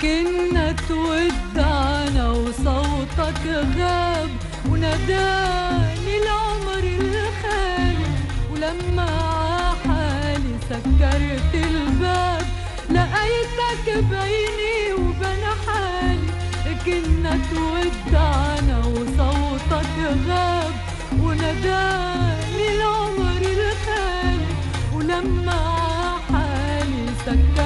كنا تودعنا وصوتك غاب وناداني العمر الخالي ولما عحالي سكرت الباب لقيتك بيني وبين حالي كنا تودعنا وصوتك غاب وناداني العمر الخالي ولما عحالي سكرت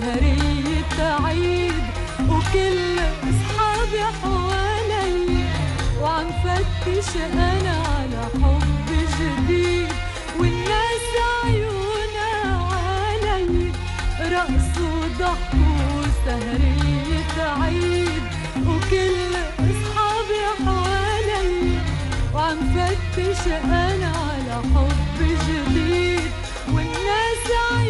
سهرية عيد وكل أصحابي حوالي وعم فتش أنا على حب جديد والناس عيونها علي رقص وضحك وسهرية عيد وكل أصحابي حوالي وعم فتش أنا على حب جديد والناس عيونها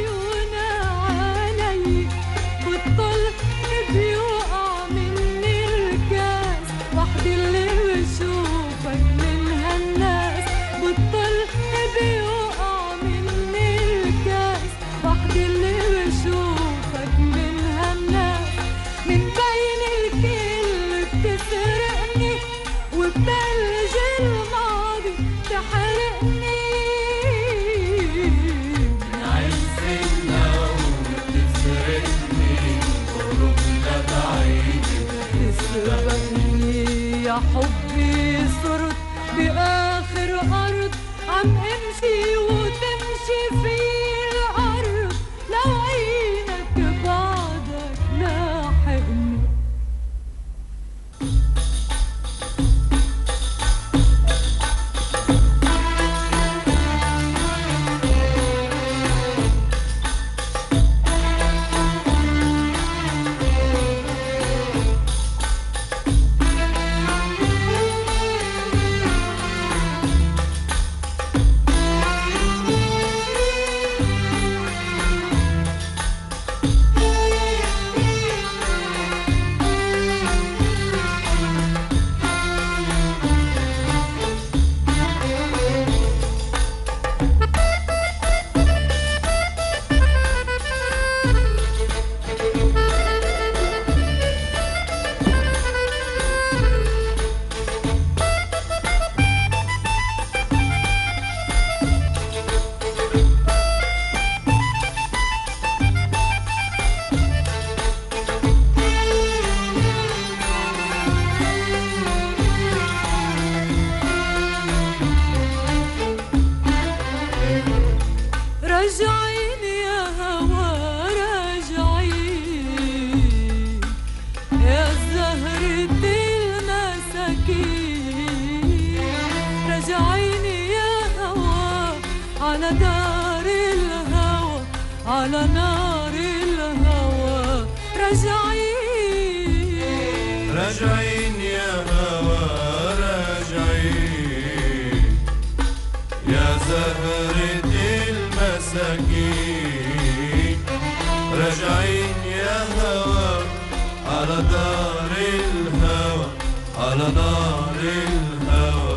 الهوى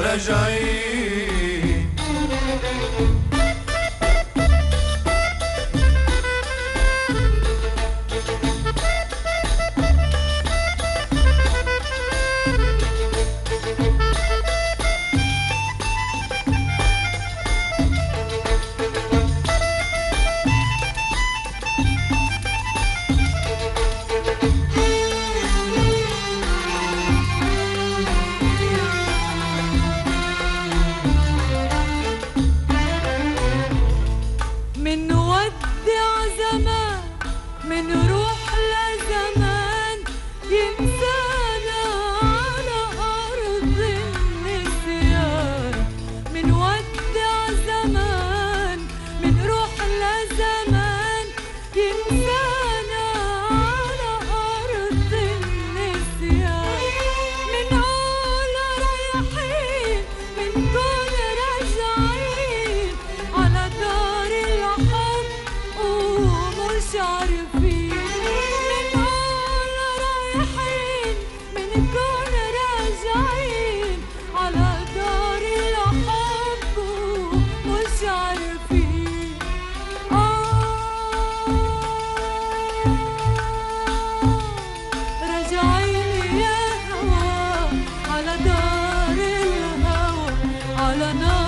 راجعين على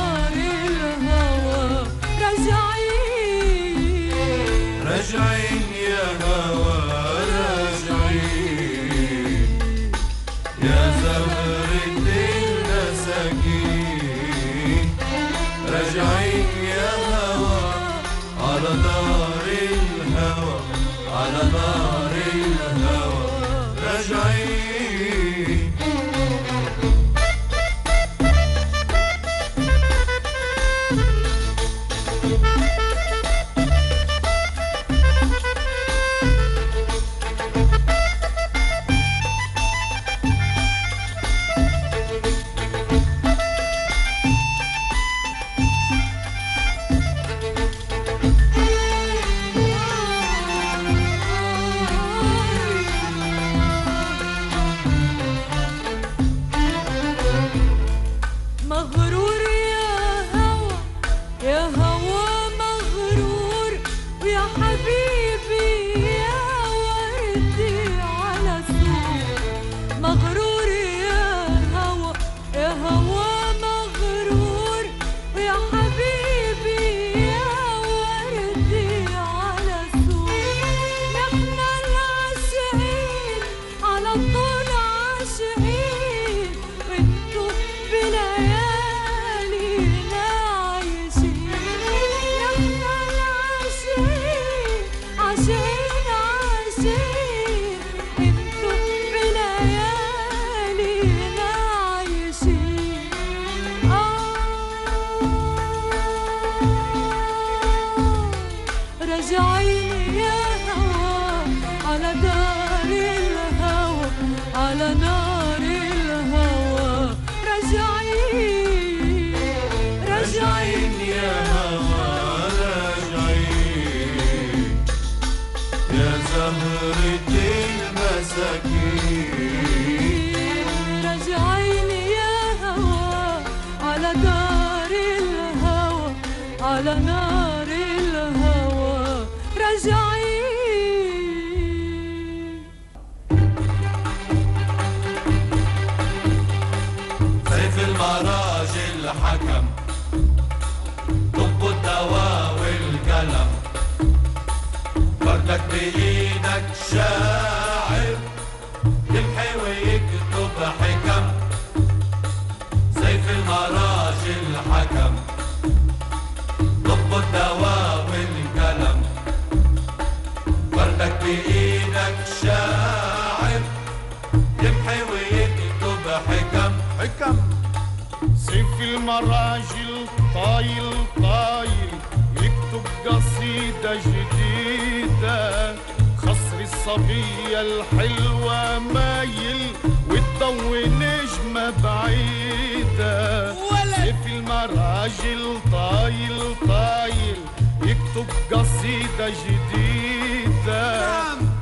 الصبية الحلوة مايل وتضوي نجمة بعيدة. سيف المراجل طايل طايل يكتب قصيدة جديدة.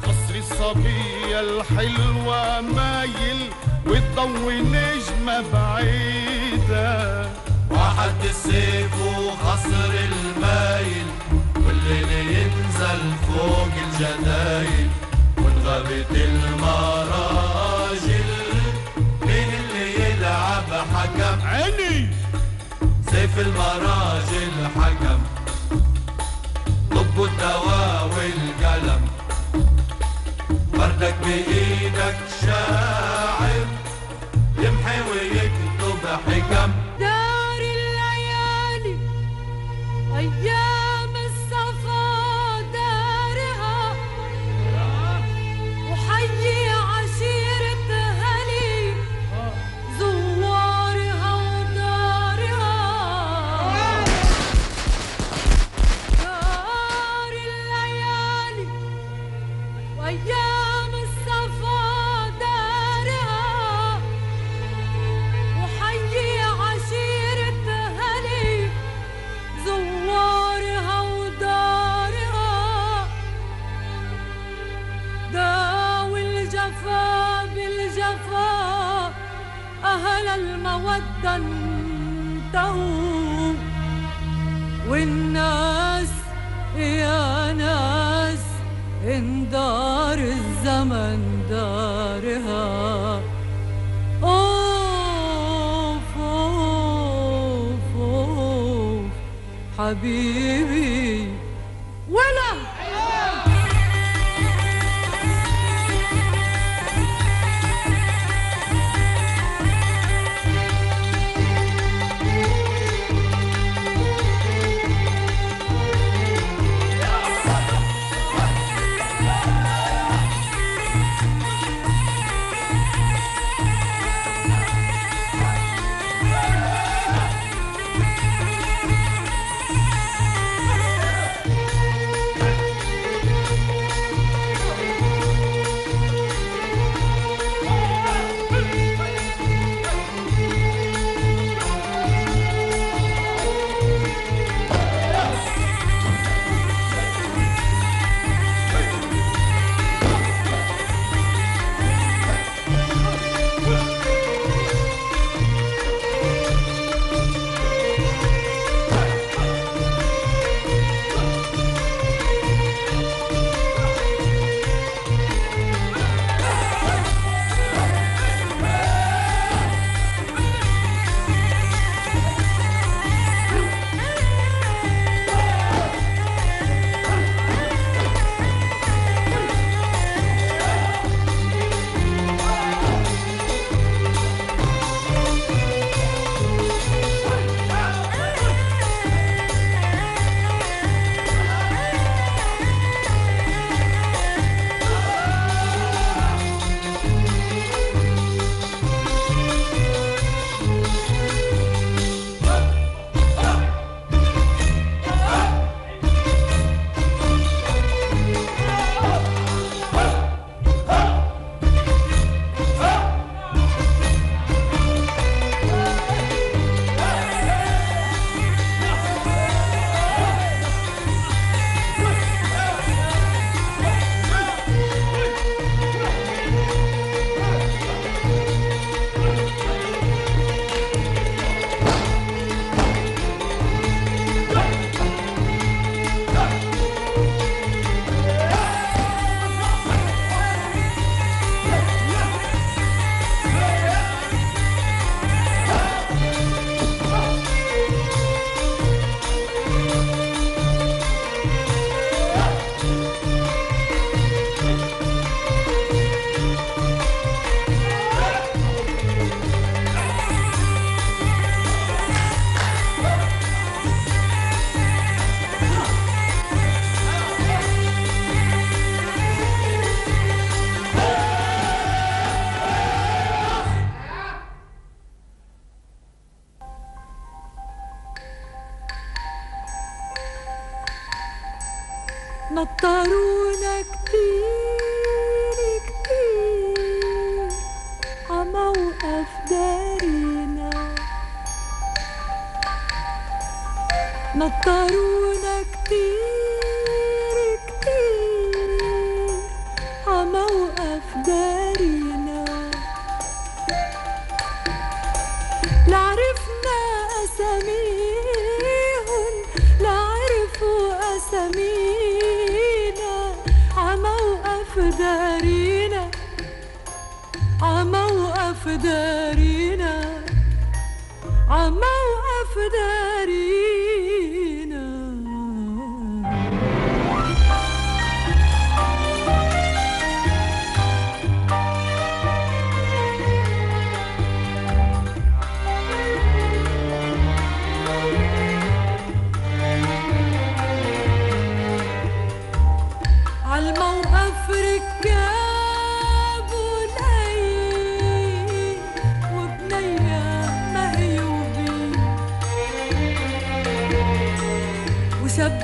قصر الصبية الحلوة مايل وتضوي نجمة بعيدة. واحد السيف وخصر المايل. والليل ينزل فوق الجدايل وانغبت المراجل. مين اللي يلعب حكم؟ عيني! سيف المراجل حكم. طب الدواء والقلم. فردك بإيدك شاعر. يمحي ويكتب حكم. دار الليالي. أيام بالجفا أهل المودة انتهوا. والناس يا ناس إن دار الزمن دارها. أوف أوف أوف حبيبي. وشاب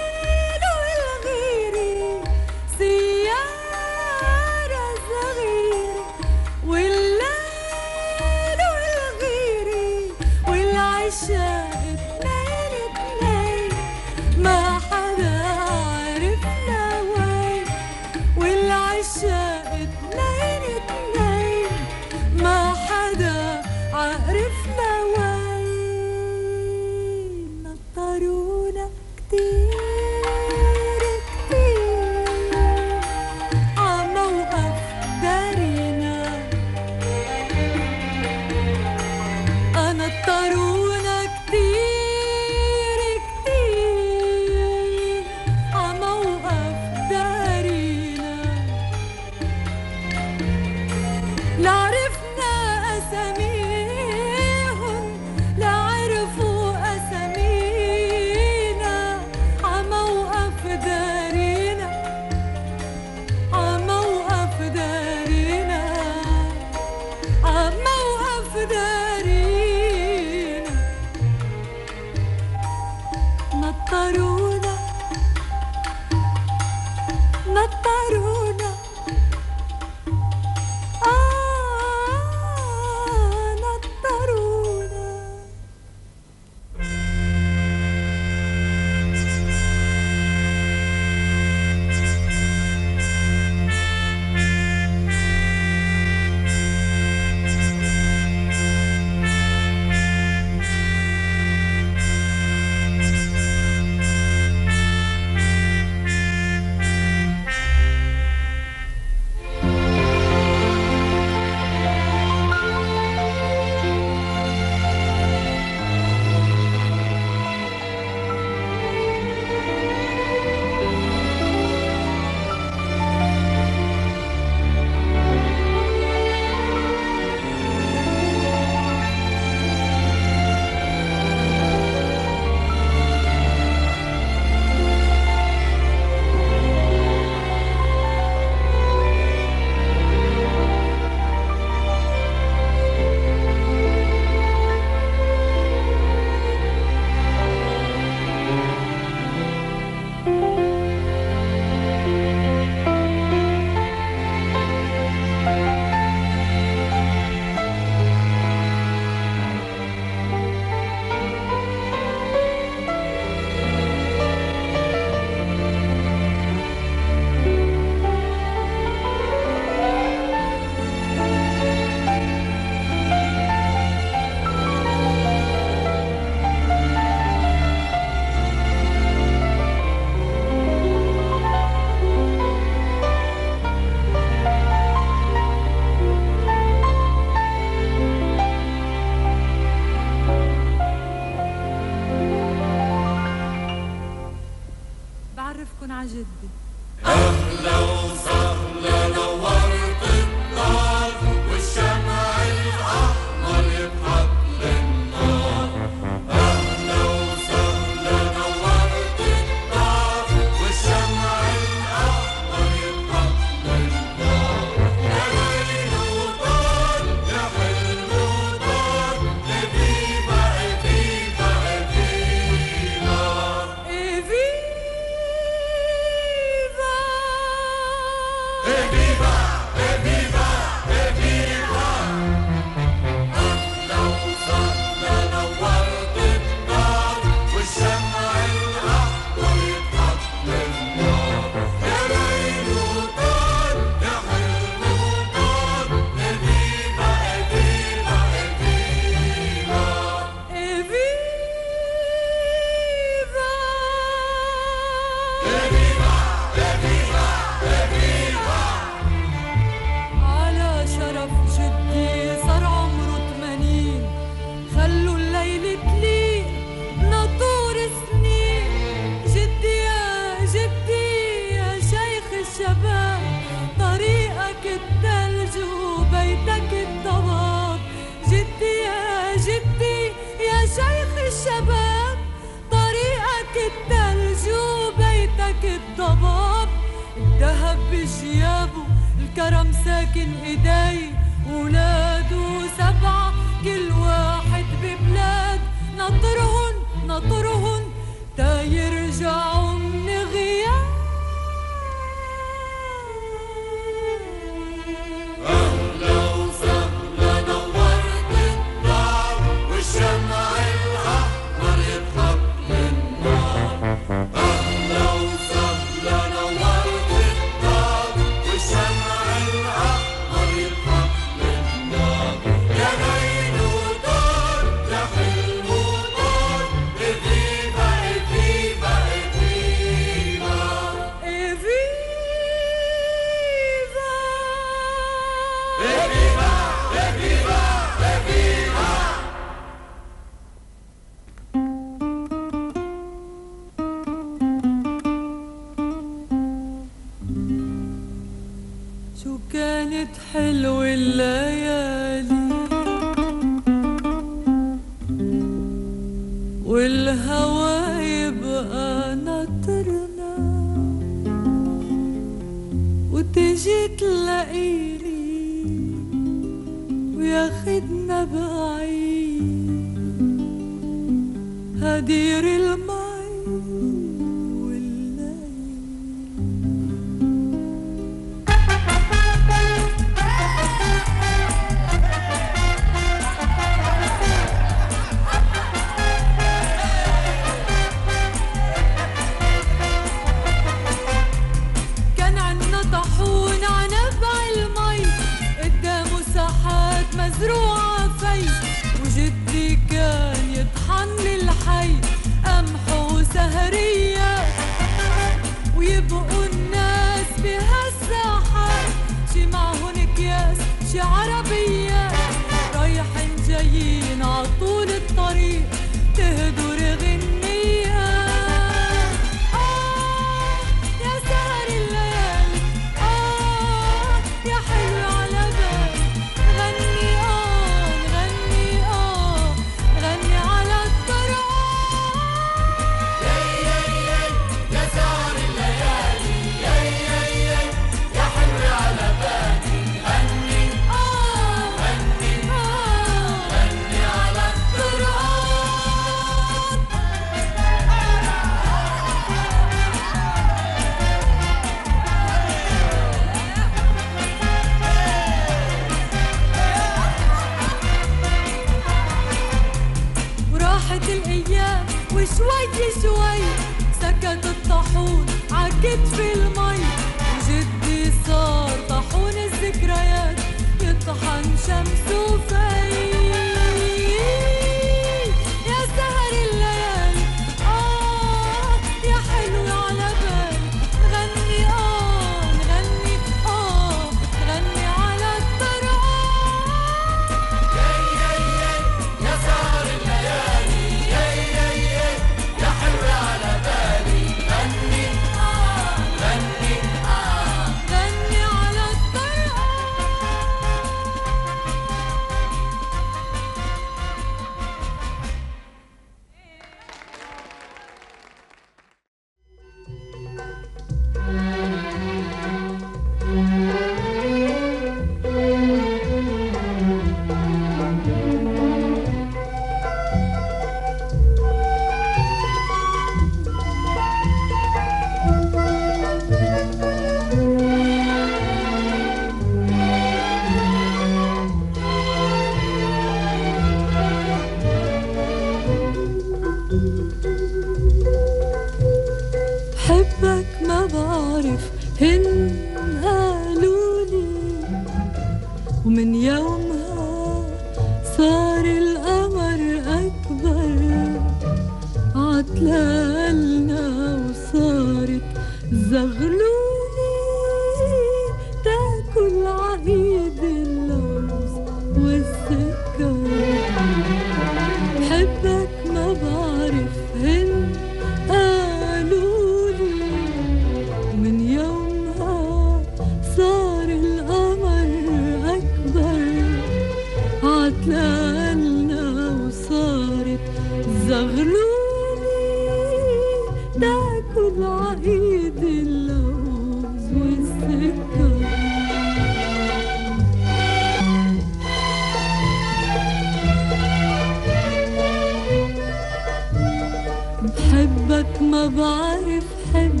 حبك ما بعرف حب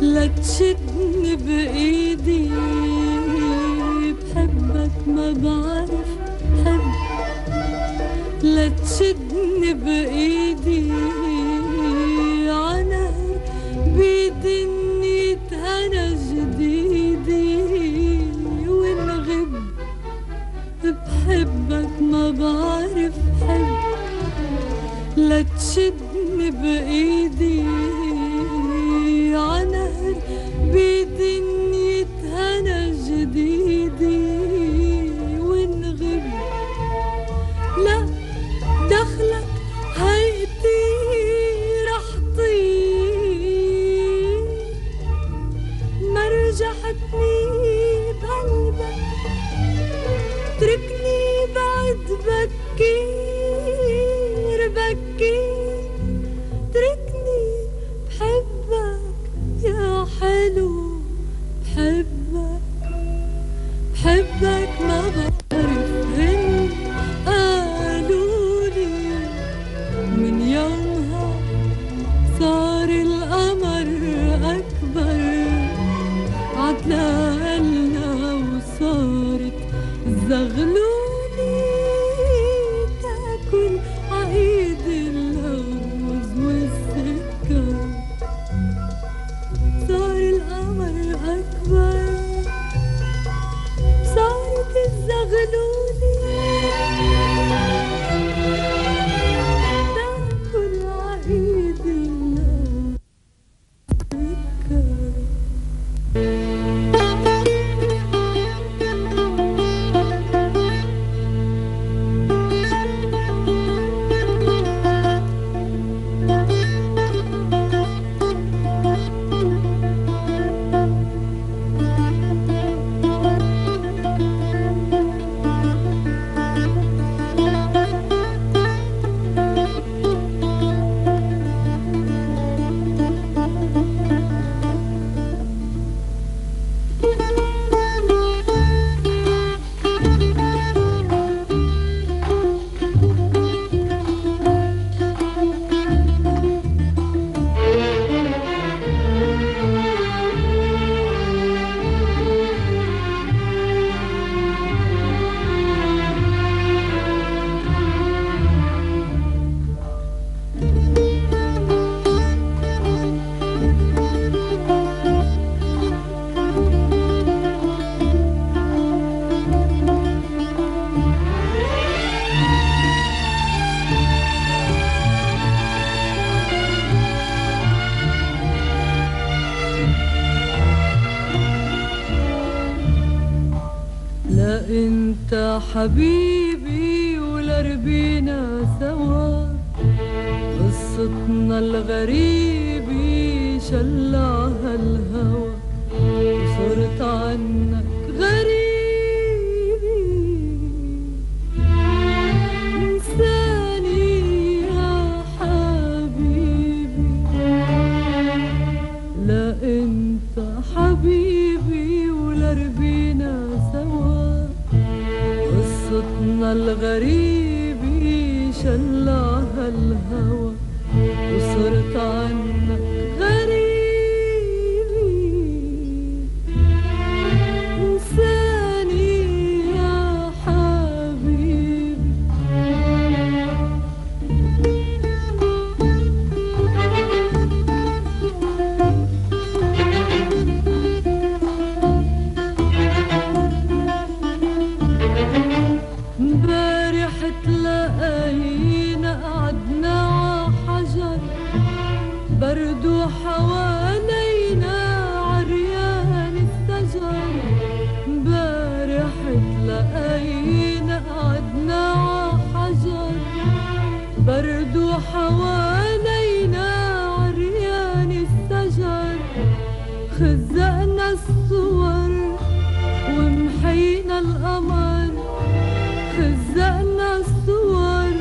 لا تشدني بإيدي بحبك ما بعرف حب لا تشدني بإيدي عنا بيدي النيت أنا جديدي. والغب بحبك ما بعرف حب لا تشد بإيدي. أنت حبيبي ولربينا سوا. قصتنا الغريبة شلعها الهوى. وصرت عنك خزقنا الصور ومحينا القمر خزقنا الصور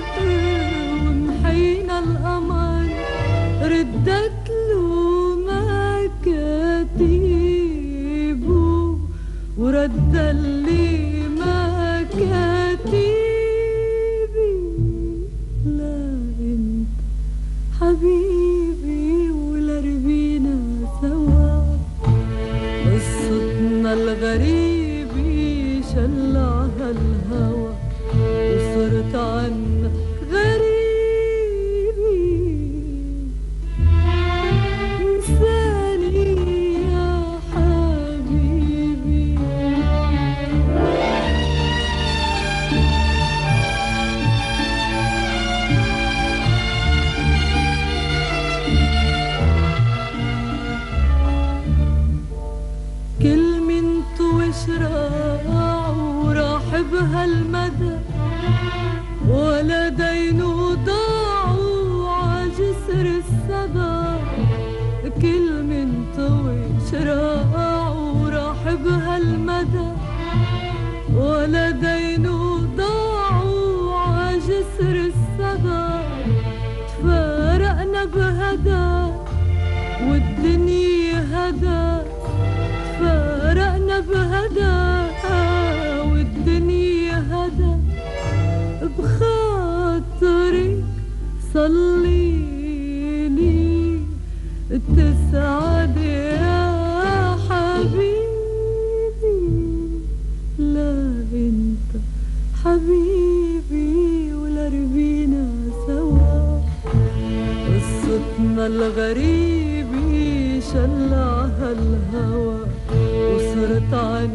ومحينا القمر ردت له مكاتيبه وردت لي القلب هدى والدنيا هدى. بخاطرك صليني تسعد يا حبيبي. لا أنت حبيبي ولا ربينا سوا قصتنا الغريبة شلعها الهوى. libertad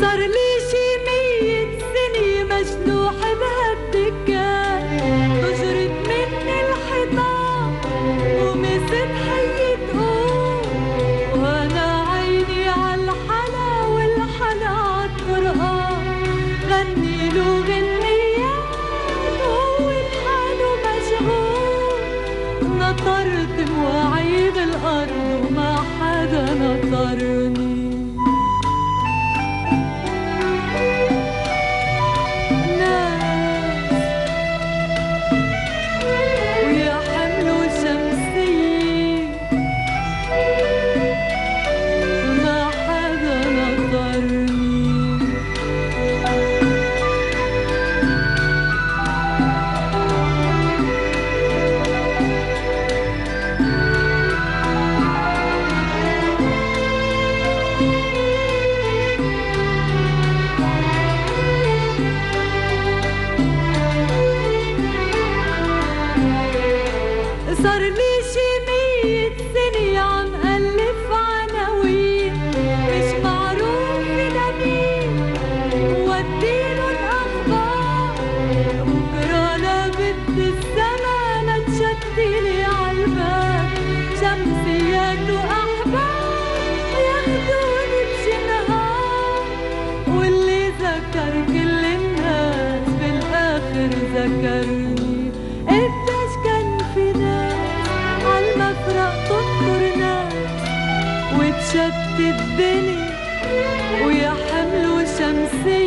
सरली وتشتت الدنيا ويحملوا شمسية